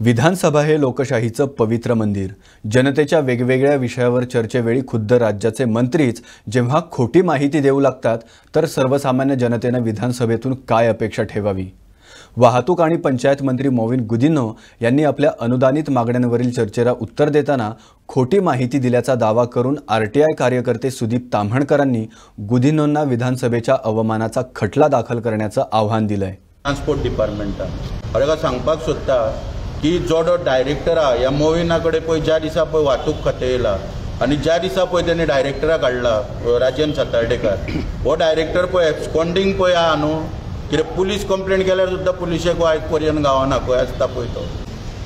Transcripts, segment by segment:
विधानसभा हे लोकशाहीचं पवित्र मंदिर. जनतेच्या वेगवेगळ्या विषयावर चर्चेवेळी खुद्द राज्याचे मंत्रीच जेव्हा खोटी माहिती देऊ लागतात तर सर्वसामान्य जनतेनं विधानसभेतून काय अपेक्षा ठेवावी? वाहतूक आणि पंचायत मंत्री मोविन गुदिनो यांनी आपल्या अनुदानित मागण्यांवरील चर्चेला उत्तर देताना खोटी माहिती दिल्याचा दावा करून आरटीआय कार्यकर्ते सुदीप ताम्हणकरांनी गुदिनोंना विधानसभेच्या अवमानाचा खटला दाखल करण्याचं आव्हान दिलंय. ट्रान्सपोर्ट डिपार्टमेंटान हांव सांगपाक सोदता? की जो डायरेक्टर आहा ह्या मोविना कडेन पळय ज्या दिसा पळय वाहतूक खातें येयला आनी ज्या दिसा पळय तेणी डायरेक्टराक काडला राजेंद्र सातार्डेकार हो डायरेक्टर पळय एब्सकॉन्डिंग पळय आहा न्हू कित्याक पुलीस कंप्लेंट केल्यार सुद्दां पुलिशेक आयज पर्यंत गावना पळय आसता पळय तो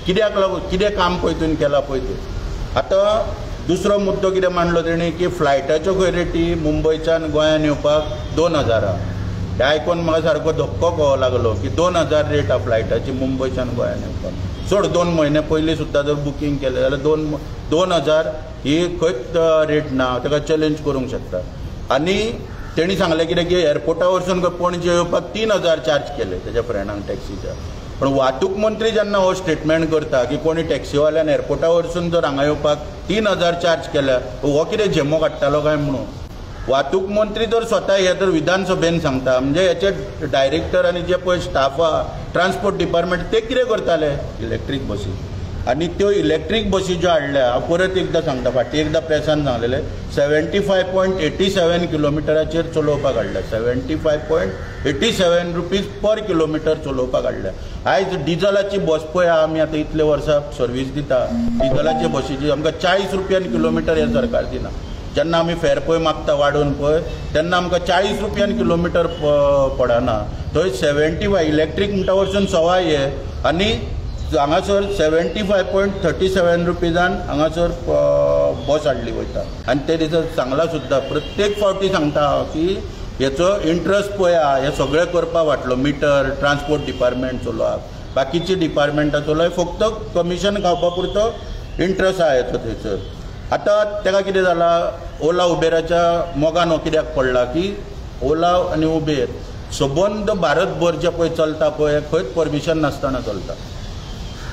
कित्याक लागून कितें काम पळय तुवें केलां पळय तें आतां दुसरो मुद्दो कितें मांडलो तेणी की फ्लायटाच्यो खंय रेटी मुंबयच्यान गोंयान येवपाक दोन हजार. आहा आयकून म्हाका सारको धक्को कळो लागलो की दोन हजार रेट ऑफ फ्लायटाची मुंबयच्यान गोंयान येवपाक चड दोन म्हयने पयलीं सुद्दां जर बुकींग केलें जाल्यार दोन दोन हजार ही खंयच रेट ना ताका चॅलेंज करूंक शकता. आनी तेणी सांगलें कितें की एअरपोर्टा वरसून पणजे येवपाक तीन हजार चार्ज केले तेज्या फ्रेंडांक टॅक्सीच्या पण वाहतूक मंत्री जेन्ना हो स्टेटमेंट करता की कोणी टॅक्सीवाल्यान एअरपोर्टा वरसून जर हांगा येवपाक तीन हजार चार्ज केल्या हो कितें झेमो काडटालो काय म्हणून? वाहतूक मंत्री जर स्वता हे तर विधानसभेन सांगता म्हणजे हेचे डायरेक्टर आनी जे पळय स्टाफ आहा ट्रान्सपोर्ट डिपार्टमेंट ते कितें करताले? इलेक्ट्रीक बसी आनी त्यो इलेक्ट्रीक बसी ज्यो हाडल्या हांव परत एकदां सांगता फाटीं एकदां प्रेसान सांगलेलें seventy five point eighty seven किलोमिटराचेर चलोवपाक हाडल्या. Seventy five point eighty seven rupees per kilometre चलोवपाक हाडल्या. आयज डिझलाची बस पळय आमी आतां इतले वर्सां सर्वीस दिता. डिझलाचे बसीची आमकां चाळीस रुपयान किलोमिटर हे सरकार दिना. जेन्ना आमी फेर पळय मागता वाडोवन पळय तेन्ना आमकां चाळीस रुपयान किलोमिटर पडना. थंय सेवेंटी फाय इलेक्ट्रीक म्हणटा वरसून सवाय हे आनी हांगासर seventy five point thirty seven रुपीजान हांगासर बस हाडली वयता. आनी ते दिसा सांगला सुद्दां प्रत्येक फावटी सांगता हांव की हेचो इंट्रस्ट पळय आहा हे सगळें करपा वाटलो. मिटर ट्रान्सपोर्ट डिपार्टमेंट चलोवप. बाकीची डिपार्टमेंटा चलोय फक्त कमिशन खावपा पुरतो इंट्रस्ट आहा हेचो थंयसर. आतां ताका कितें जालां ओला उबेराच्या मोगान हो कित्याक पडला की ओला आनी उबेर सबंद भारतभर जे पळय चलता पळय खंयच परमिशन नासतना चलता.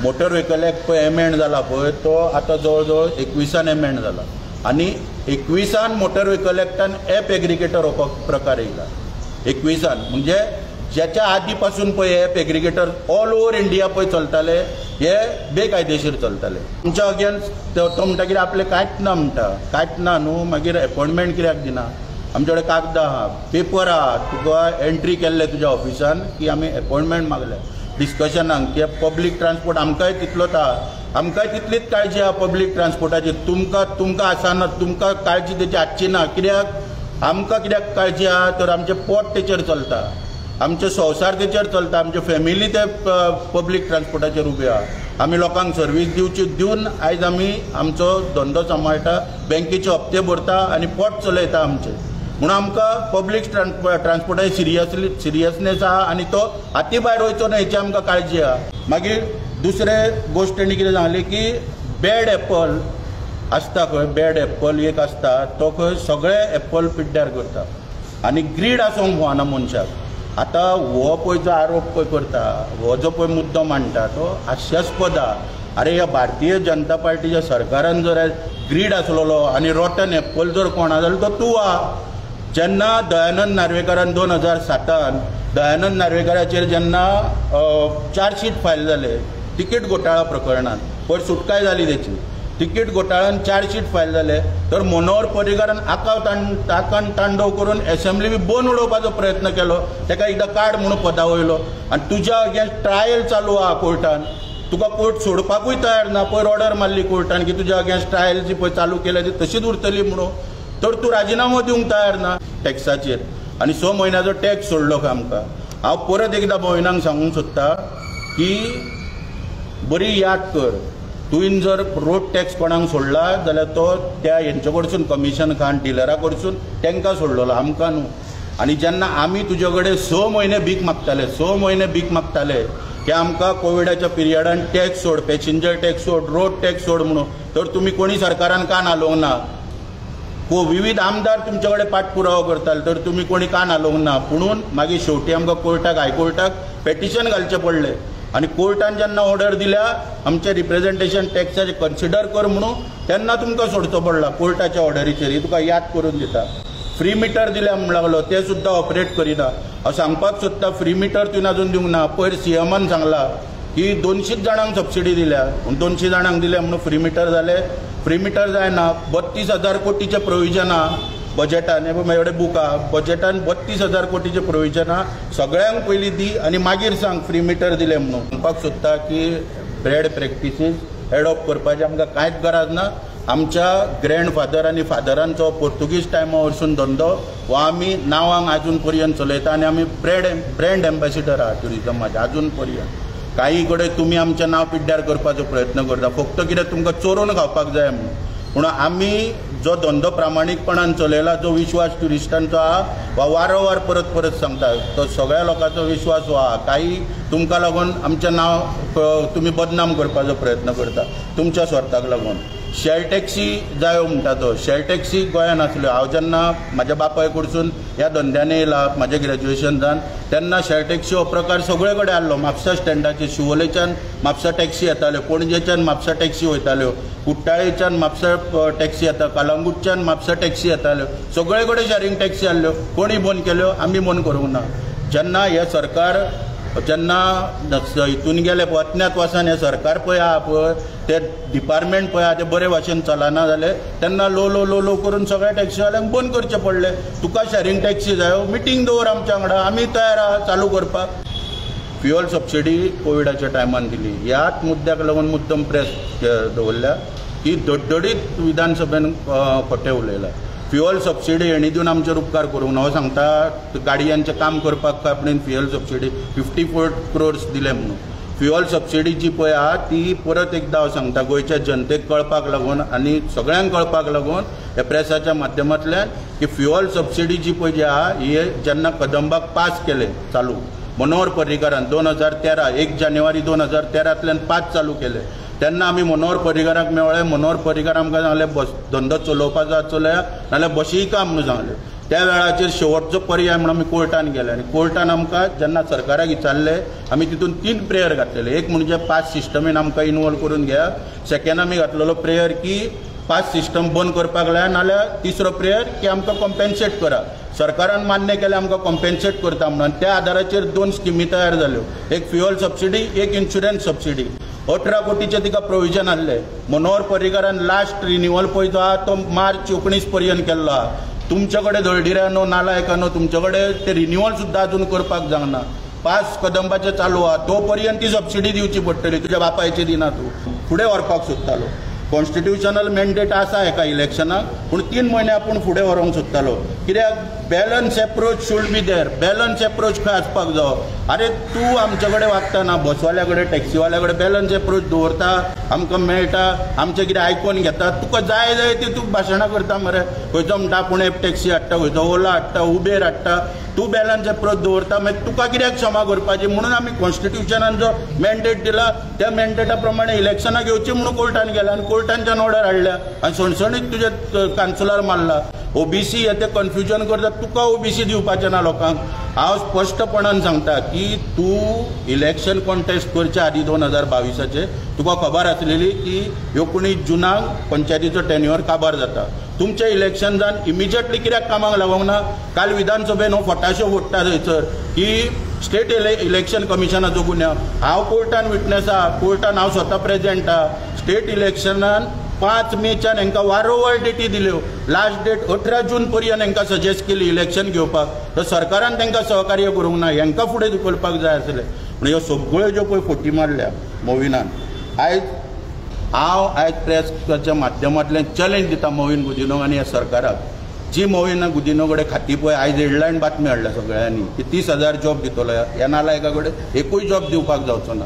मोटर व्हेकल पळय एमेंड जाला पळय तो आतां जवळ जवळ एकविसान एमेंड जाला. आनी एकविसान मोटर व्हेकल एक्टान एप एग्रिगेटर हो प्रकार येयला. एकविसान म्हणजे ज्याच्या आदी पासून पळय हे एग्रिगेटर ऑल ओव्हर इंडिया पळय चलताले हे बेकायदेशीर चलताले. तुमच्या अगेन्स्ट तो म्हणटा कितें आपलें कांयच ना म्हणटा कांयच ना न्हू मागीर एपॉयंटमेंट कित्याक दिना. आमचे कडेन कागदां आहा. पेपर आहा. तुका एंट्री केल्ले तुज्या ऑफिसान की आमी एपॉयंटमेंट मागले. डिस्कशनाक कित्याक पब्लीक ट्रान्सपोर्ट आमकांय तितलोच आहा. आमकांय तितलीच काळजी आहा पब्लीक ट्रान्सपोर्टाची तुमकां तुमकां आसना तुमकां काळजी तेची आसची ना. कित्याक आमकां कित्याक काळजी आहा? तर आमचें पोट तेचेर चलता. आमचे संवसार तेचेर चलता. आमचे फॅमिली ते पब्लीक ट्रान्सपोर्टाचेर उबे आहा. आमी लोकांक सर्वीस दिवची दिवन आयज आमी आमचो धंदो सांबाळटा बँकेचे हप्ते भरता आनी पोट चलयता आमचे. म्हणून आमकां पब्लीक ट्रान्सपोर्टाची सिरियसली सिरियसनेस आहा आनी तो हाती भायर वयचो ना हेची आमकां काळजी आहा. मागीर दुसरे गोश्ट तेणी कितें सांगली की बॅड एप्पल आसता खंय बॅड एप्पल एक आसता तो खंय सगळे एप्पल पिड्ड्यार करता. आनी ग्रीड आसूंक फावना मनशाक आतां हो पळय जो आरोप पळय करता हो जो पळय मुद्दो मांडटा तो हास्यास्पद आहा. अरे ह्या भारतीय जनता पार्टीच्या सरकारान जर ग्रीड आसलेलो आनी रॉटन एप्पल जर कोणा जाल्यार तो तूं आहा जेन्ना दयानंद नार्वेकारान दोन हजार सातान दयानंद नार्वेकाराचेर जेन्ना चार्जशीट फायल जाले तिकीट घोटाळा प्रकरणात पयर सुटकाय जाली तेची तिकीट घोटाळ्यान चार्जशीट फायल जाले तर मनोहर पर्रीकारान आकाव ताकान तांडव करून असेंब्ली बी बंद उडोवपाचो प्रयत्न केलो ताका एकदां काड म्हणून पदा वयलो आनी तुज्या अगेन्स्ट ट्रायल चालू आहा कोर्टान. तुका कोर्ट सोडपाकूय तयार ना पयर ऑर्डर मारली कोर्टान की तुज्या अगेन्स्ट ट्रायल जी पळय चालू केल्या ती तशीच उरतली म्हणून. तर तूं राजिनामो दिवंक तयार ना टॅक्साचेर आनी स म्हयन्याचो टॅक्स सोडलो खंय आमकां. हांव परत एकदां भयणांक सांगूंक सोदता की बरी याद कर. तुवें जर रोड टॅक्स कोणाक सोडला जाल्यार तो त्या हेंचे कडसून कमिशन खान डिलरा कडसून तांकां सोडलेलो आमकां न्हू. आनी जेन्ना आमी तुजे कडेन स म्हयने भीक मागताले स म्हयने भीक मागताले की आमकां कोविडाच्या पिरियडान टॅक्स सोड पॅसेंजर टॅक्स सोड रोड टॅक्स सोड म्हणून तर तुमी कोणी सरकारान कान हालोवंक ना? विविध आमदार तुमचे कडेन पाठपुरावो करताले तर तुमी कोणी कान हालोवंक ना? पुणून मागीर शेवटी आमकां कोर्टाक हायकोर्टाक पेटिशन घालचें पडलें. आनी कोर्टान जेन्ना ऑर्डर दिल्या आमचे रिप्रेझेंटेशन टॅक्साचे कन्सिडर कर म्हणून तेन्ना तुमकां सोडचो पडला कोर्टाच्या ऑर्डरीचेर ही तुका याद करून दिता फ्री मिटर दिल्या म्हणून लागलो ते सुद्दां ऑपरेट करिना. हांव सांगपाक सोदता फ्री मिटर तुवें अजून दिवंक ना पयर सीएमान सांगला की दोनशीच जाणांक सबसिडी दिल्या. पूण दोनशे जाणांक दिल्या म्हणून फ्री मिटर जाले फ्री मिटर जायना बत्तीस हजार कोटीचे प्रोविजन आहा बजेटान हे पळय कडेन बुक आहा बजेटान बत्तीस हजार कोटीचे प्रोविजन सगळ्यांक पयलीं दी आनी मागीर सांग फ्री मिटर दिले म्हणून. म्हणपाक सोदता की ब्रेड प्रॅक्टिसीस एडॉप्ट करपाची आमकां कांयच गरज ना. आमच्या ग्रँड फादर आनी फादरांचो पोर्तुगीज टायमा वरसून धंदो हो आमी नांवांक आजून पर्यंत चलयता आनी आमी ब्रँड ब्रँड एम्बेसिडर आहा ट्युरिजमाचे आजून पर्यंत. काही कडेन तुमी आमचें नांव पिड्ड्यार करपाचो प्रयत्न करता. फक्त कितें तुमकां चोरून खावपाक जाय म्हणून. पूण आमी जो धंदो प्रामाणीकपणान चलयला जो विश्वास ट्युरिस्टांचो आहा वा वारंवार परत परत सांगता तो सगळ्या लोकांचो विश्वास हो आहा काही तुमकां लागून आमचें नांव तुमी बदनाम करपाचो प्रयत्न करता तुमच्या स्वार्थाक लागून. शेल टॅक्सी जायो म्हणटा तो. शेल टॅक्सी गोंयांत आसल्यो हांव जेन्ना म्हाज्या बापाय कडसून ह्या धंद्यान येयला म्हाजें ग्रॅज्युएशन जावन तेन्ना शेल टॅक्सी हो प्रकार सगळे कडेन आहलो म्हापसा स्टँडाचेर शिवोलेच्यान म्हापसा टॅक्सी येताल्यो पणजेच्यान म्हापसा टॅक्सी वयताल्यो कुट्टाळेच्यान म्हापसा टॅक्सी येता कालांगूटच्यान म्हापसा टॅक्सी येताल्यो. सगळे कडेन शेअरिंग टॅक्सी आहल्यो कोणी बंद केल्यो? आमी बंद करूंक ना. जेन्ना हे सरकार जेन्ना हितून गेले वतन्यात वसान हे सरकार पळय आहा पळय ते डिपार्टमेंट पळय आहा ते बरे भाशेन चलना जाले तेन्ना लो लो लो लो करून सगळ्या टॅक्सीवाल्यांक बंद करचे पडले. तुका शेअरिंग टॅक्सी जायो मिटींग दवर आमच्या वांगडा. आमी तयार आहा चालू करपाक. फ्युअल सबसिडी कोविडाच्या टायमान दिली. ह्याच मुद्द्याक लागून मुद्दम प्रेस दवरल्या की दडदडीत विधानसभेन खोटे उलयला. फ्युअल सबसिडी हेणी दिवन आमचेर उपकार करूंक ना हांव सांगता गाडयांचें काम करपाक आपणें fuel subsidy? Fifty four crores दिले म्हणून. फ्युअल सबसिडी जी पळय आहा ती परत एकदां हांव सांगता गोंयच्या जनतेक कळपाक लागून आनी सगळ्यांक कळपाक लागून हे प्रेसाच्या माध्यमांतल्यान की फ्युअल सबसिडी जी पळय जी आहा ही जेन्ना कदंबाक पास केले चालू मनोहर पर्रीकारान दोन हजार तेरा एक जानेवारी दोन हजार तेरांतल्यान पांच चालू केले. तेन्ना आमी मनोहर पर्रीकाराक मेळ्ळे मनोहर पर्रीकार आमकां सांगले बस धंदो चलोवपा जाय चलया नाल्यार बशी काम म्हणून सांगले त्या वेळाचेर शेवटचो पर्याय म्हणून आमी कोर्टान गेले आनी कोर्टान आमकां जेन्ना सरकाराक विचारले आमी तितून तीन प्रेयर घातलेले. एक म्हणजे पास सिस्टमीन आमकां इनवॉल्व करून घेया. सेकेंड आमी घातलेलो प्रेयर की पास सिस्टम बंद करपाक लाया नाल्यार तिसरो प्रेयर की आमकां कॉम्पेन्सेट करा. सरकारान मान्य केलें आमकां कॉम्पेन्सेट करता म्हणून त्या आदाराचेर दोन स्किमी तयार जाल्यो. एक फ्युअल सबसिडी एक इन्शुरन्स सबसिडी अठरा कोटीचे तिका प्रोविजन आसले मनोहर पर्रीकारान लास्ट रिन्युअल पळय जो आहा तो मार्च एकोणीस पर्यंत केल्लो. आहा तुमचे कडेन धडडिऱ्यानो नालायकानो तुमचे कडेन ते रिन्युअल सुद्दां अजून करपाक जावंक ना पास कदंबाचे चालू आहा तो पर्यंत ती सबसिडी दिवची पडटली तुज्या बापायची दिना तूं. फुडें व्हरपाक सोदतालो. कॉन्स्टिट्युशनल मॅन्डेट आसा एका इलेक्शनाक पूण तीन म्हयने आपूण फुडें व्हरोंक सोदतालो कित्याक balance approach should be there balance approach खंय आसपाक जावो आरे तूं आमचे कडेन वागता बसवाल्या कडेन टॅक्सीवाल्या कडेन बॅलन्स एप्रोच दवरता आमकां मेळटा आमचें कितें आयकून घेता तुका जाय जाय ती तूं भाशणां करता मरे. खंयचो म्हणटा पूण एप टॅक्सी हाडटा खंयचो ओला हाडटा उबेर हाडटा. तूं बॅलन्स एप्रोच दवरता मागीर तुका कित्याक क्षमा करपाची? म्हणून आमी कॉन्स्टिट्युशनान जो मॅन्डेट दिला त्या मॅन्डेटा प्रमाणे इलेक्शनाक घेवची म्हणून कोर्टान गेला आनी कोर्टांच्यान ऑर्डर हाडल्या. आनी सणसणीत तुजे कांसुलार मारला ओबीसी हे ते कन्फ्युजन करता तुका ओबीसी दिवपाचें ना लोकांक? हांव स्पश्टपणान सांगता की तूं इलेक्शन कॉन्टेस्ट करच्या आदी दोन हजार बावीसाचे तुका खबर आसलेली की एकोणीस जुनाक पंचायतीचो टेन्युअर काबार जाता. तुमचे इलेक्शन जावन इमिजिएटली कित्याक कामाक लागोंक ना काल विधानसभेन हो फटाशो फोडटा थंयसर की स्टेट इले इलेक्शन कमिशनाचो गुन्यांव हांव कोर्टान विटनेस आहा कोर्टान हांव स्वता प्रेजेंट आहा स्टेट इलेक्शनान पांच मेच्यान हांकां वारंवार डेटी दिल्यो. लास्ट डेट अठरा जून पर्यंत हांकां सजेस्ट केली इलेक्शन घेवपाक. तर सरकारान तांकां सहकार्य करूंक ना हांकां फुडें धुकलपाक जाय आसलें. पूण म्हणजे ह्यो सगळ्यो ज्यो पळय फोटी मारल्या मोविनान. आयज हांव आयज प्रेसच्या माध्यमांतल्यान चॅलेंज दिता मोविन गुदिनो आनी ह्या सरकाराक. जी मोविना गुदिनो कडेन खाती पळय आयज हेडलायन बातमी हाडल्या सगळ्यांनी की तीस हजार जॉब दितलो. ह्या नालायका कडेन एकूय जॉब दिवपाक जावचो ना.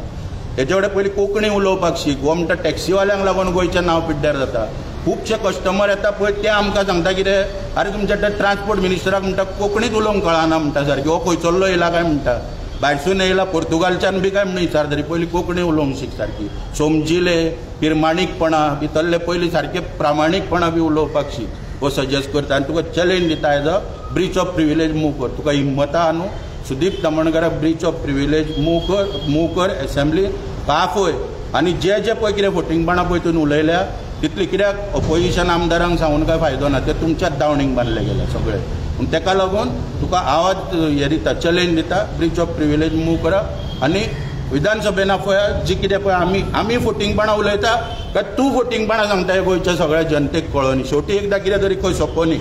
हेजे कडेन पयलीं कोंकणी उलोवपाक शीक. हो म्हणटा टॅक्सीवाल्यांक लागून गोंयचें नांव पिड्ड्यार जाता. खुबशे कस्टमर येता पळय ते आमकां सांगता कितें आरे तुमच्या त्या ट्रान्सपोर्ट मिनिस्टराक म्हणटा कोंकणीच उलोवंक कळना म्हणटा सारकी हो खंयचो येयला काय म्हणटा. भायरसून येयला पोर्तुगालच्यान बी काय म्हणून विचार तरी पयलीं कोंकणी उलोवंक शीक सारकी. सोमजिले पिरमाणीकपणां भितरले पयलीं सारके प्रामाणीकपणां बी उलोवपाक शीक. हो सजेस्ट करता. आनी तुका चॅलेंज दिता as a breach of privilege move कर. तुका हिम्मत आहा न्हू सुदीप तमणकाराक ब्रीच ऑफ प्रिविलेज मूव कर मूव असेंब्ली काफय आनी जे जे पळय कितें फोटिंगपणां पळय तूं उलयल्या तितले कित्याक अपोजिशन आमदारांक सांगून काय फायदो ना ते तुमच्याच दावणीक बांदले गेले सगळे. पूण ताका लागून तुका आवाज हे दिता चॅलेंज दिता ब्रीच ऑफ प्रिविलेज मूव करप आनी विधानसभेन पळय जी कितें पळय आमी आमी फोटिंगपणां उलयता काय तूं फोटिंगपणां सांगता हे गोंयच्या सगळ्या जनतेक कळोनी. शेवटी एकदां कितें तरी खंय सोंपोनी